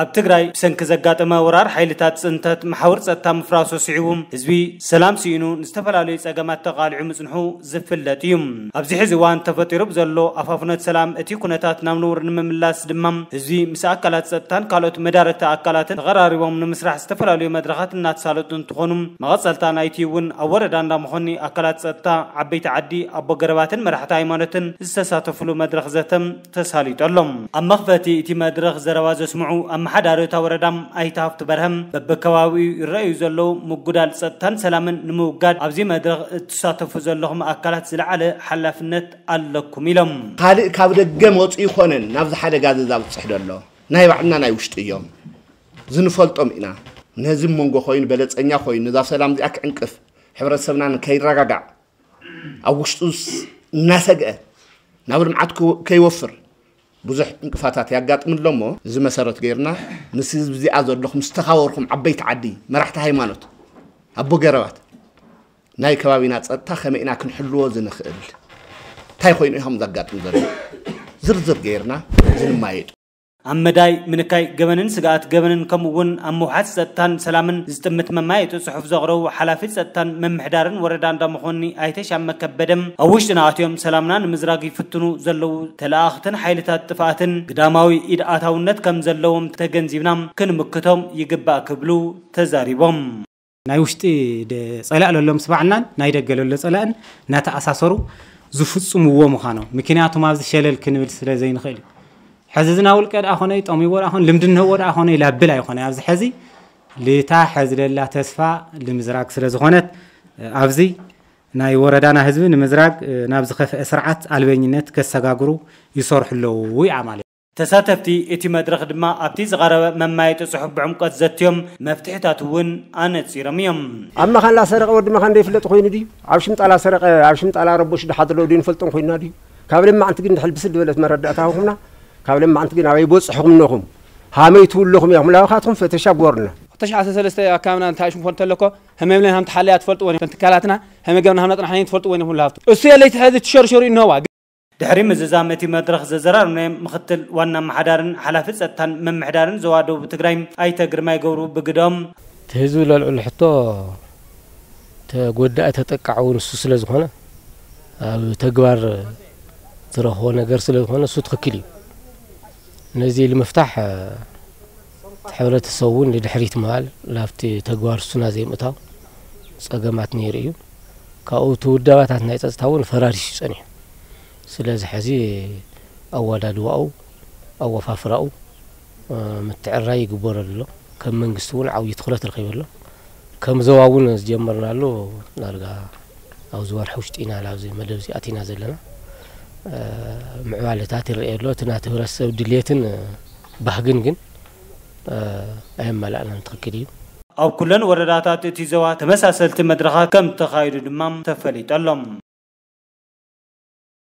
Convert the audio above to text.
ኣብ ትግራይ ብሰንኪ ዘጋጠመ ወራር ሓይልታት ፅንተት ማሕወር ፀጥታ ምፍራሶ ስዒቡም ህዝቢ ሰላም ስኢኑ ንዝተፈላለዩ ፀገማት ተቃልዑ ምፅንሑ ዝፍለጥ እዩ ኣብዚ ሕዚ እዋን ተፈጢሩ ብዘሎ ኣፋፍነት ሰላም እቲ ኩነታት ናብ ንውር ንምምላስ ድማ ህዝቢ ምስ ኣካላት ፀጥታን ካልኦት መዳረቲ ኣካላትን ተቀራሪቦም ንምስራሕ ዝተፈላለዩ መድረኻት እናተሳለጡ እንትኾኑ መቐፀልታ ናይቲ እውን ኣብ ወረዳ እንዳመኾኒ ኣካላት ፀጥታ ዓበይቲ ዓዲ ኣቦገረባትን መራሕቲ ሃይማኖትን ዝተሳተፍሉ መድረኽ ዘተም ተሳሊጡ ኣሎም ኣብ መኽፈቲ እቲ መድረኽ ዘረባ ዘስምዑ ኣመሓዳሪ እታ ወረዳ ኣይተ ሃፍቱ በርሀም በብከባቢኡ ይረአዩ ዘለዉ ምጉዳል ፀጥታን ሰላምን ንምውጋድ ኣብዚ መድረኽ እትሳተፉ ዘለኹም ኣካላት ዝለዓለ ሓላፍነት ኣለኩም ኢሎም ካልእ ካብ ደገ መፅ ይኮነን ናብዚ ሓደጋ ዛ ብፅሕ ደሎ ናይ ባዕልና ናይ ውሽጢ እዮም ዝንፈልጦም ኢና ነዚ መንጎ ኮይኑ በለፀኛ ኮይኑ እዛ ሰላም እዚኣ ክዕንቅፍ ሕብረተሰብና ከይረጋጋዕ ኣብ ውሽጡ እናሰግአ ናብ ልምዓት ከይወፍር ብዙሕ ጥንቅፋታት ያጋጥምሎ እሞ እዚ መሰረት ገይርና ምስ ህዝቢ እዚኣ ዘለኹም ዝተኻበርኩም ዓበይቲ ዓዲ መራሕቲ ሃይማኖት ኣቦ ገረባት ናይ ከባቢና ፀጥታ ከመይ ኢና ክንሕልዎ ዝንኽእል እንታይ ኮይኑ ኢኹም ዘጋጥም ዘሎ ዝርዝር ገይርና ዝንማየጡ ኣመዳይ ምንካይ ገበንን ስጋኣት ገበንን ከምኡውን ኣብ ምውሓት ፀጥታን ሰላምን ዝጥምት መማየጡ ፅሑፍ ዘቕረቡ ሓላፊ ፀጥታን ምምሕዳርን ወረዳ እንዳመኾኒ ኣይተሻመ ከበደም ኣብ ውሽጢ ንኣትዮም ሰላምና ንምዝራግ ይፍትኑ ዘለው ተለኣኽትን ሓይልታት ጥፍኣትን ግዳማዊ ኢድኣታውነት ከም ዘለዎም ተገንዚብና ክንምክቶም ይግባእ ክብሉ ተዛሪቦም ናይ ውሽጢ ፀላእ ለሎም ስባዕናን ናይ ደገ ዘሎ ፀላእን እናተኣሳሰሩ ዝፍፅምዎ ምዃኖም ምክንያቱም ኣብዚ ሸለል ክንብል ስለ ዘይንኽእል እዩ حززنا ولكد أخونا يتأمي ورا أخون لمدن هو ورا أخونا إلى بلا أخونا أز حزي لتا حز لا تسفى لمزراك سرز خونت أفزي ناي وردانا حزبي لمزراك نابز خف أسرعت البينينت كسجاجرو يصور حلو ويعمل تساتفتي إتي مدرخ دما أبتيز غرب مما يتسحب بعمق الزت يوم مفتحة تون أنا تصير ميم أما خلا سرق ورد ما خلا يفلت خوين دي عشان تعلى سرق عشان تعلى ربوش دحات لو فلتون خوين نادي كابلين ما عندك نحل بسد ولا تمرد أتاهم ካብ ለማዓንቲ ግን ኣበይ በፅሕኹም ነኹም ሃመይ ትውለኹም ኢኹም ላብካትኩም ፈተሻጎርና 2013 ኣካብና እንታይሽ ምኾን ተለኮ ህመምለን ሃምቲ ሓለያ ትፈልጥዎ ከንትካላትና ህመገብና ሃምና ጥናሕነ ትፈልጥዎ ኢኹም ላሃብቱ እሱ የለይቲ ሕዚ ትሸርሸሩ ይነዋ ድሕሪ ምዝዛም እቲ መድረኽ ዘዘራር ናይ ምክትል ዋና ኣመሓዳርን ሓላፊ ፀጥታን ምምሕዳርን ዞባ ደቡብ ትግራይ ኣይተ ግርማይ ገብሩ ብግዶም እቲ ህዝቢ ለልዕሉ ሕቶ ተጎዳእ ተጠቃዕ እውን እሱ ስለ ዝኾነ ኣብ ተግባር ዝረኽቦ ነገር ስለ ዝኾነ እሱ ትኽክል እዩ እነዚህ ንምፍታሕ ሕብረተሰብ እውን ንድሕሪት ምባል ናብቲ ተግባር ሱና ዘይምእታው ፀገማት ነይሩ እዩ ካብኡ እቲ ውዳባታት ናይ ፀጥታ እውን ፈራሪሱ ፀኒሑ ስለዚ ሕዚ ኣዋዳድዋኡ ኣወፋፍራኡ ምትዕራይ ይግበረሉ ኣሎ ከም መንግስቲ እውን ዓብዪ ትኩረት ረኪበሎ ከም ዞባ እውን ዝጀመርናሉ ዳርጋ ኣብ ዝወርሒ ውሽጢ ኢና ናብዚ መደብ እዚ ኣቲና ዘለና ምዕባለታት ይርአ ኣሎ እቲ ናቲ ህብረተሰብ ድልየትን ባህግን ግን ኣየመላእናን ትኽክል እዩ ኣብ ኩለን ወረዳታት እቲ ዞባ ተመሳሰልቲ መድረኻት ከም ተኻይዱ ድማ ተፈሊጠሎም